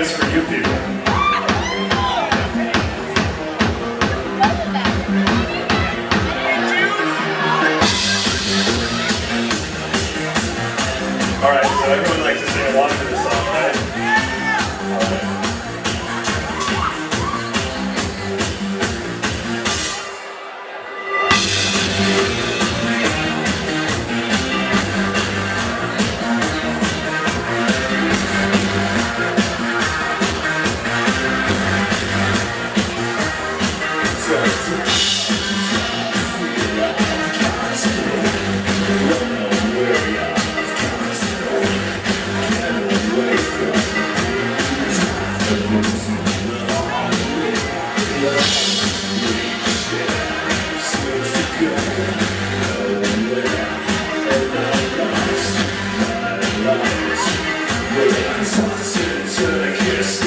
place for you people. Alright, so everyone likes to sing along to the song, right?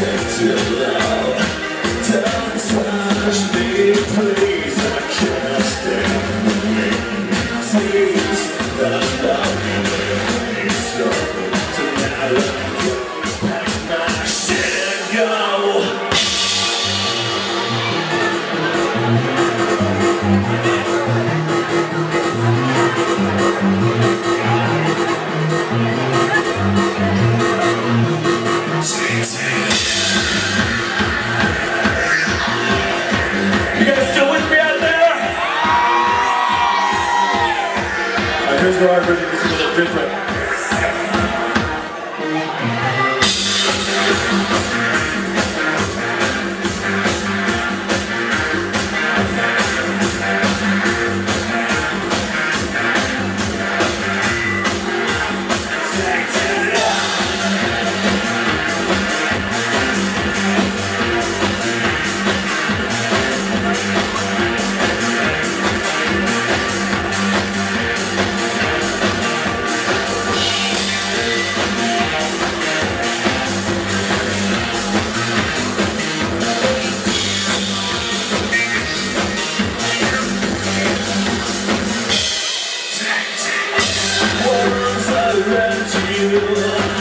You different. Thank you